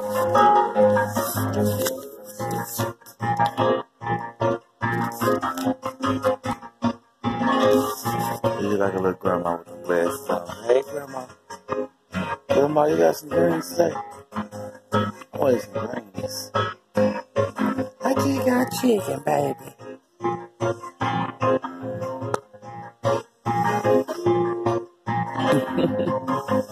You like a little grandma with a red song. Hey, grandma. Grandma, you got some things to say. want some greens. I just got chicken, baby.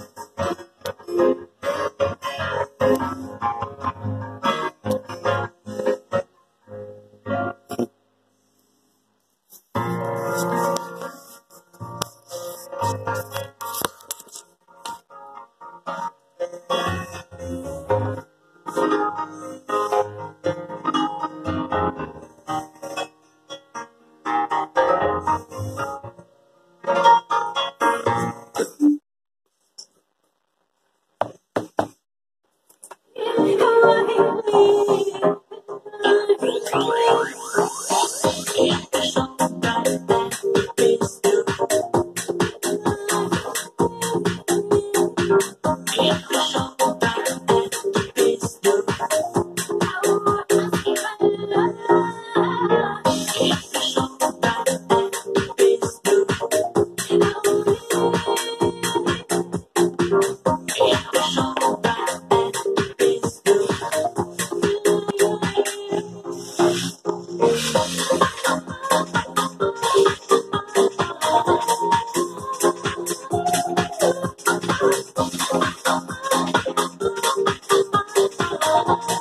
Thank you.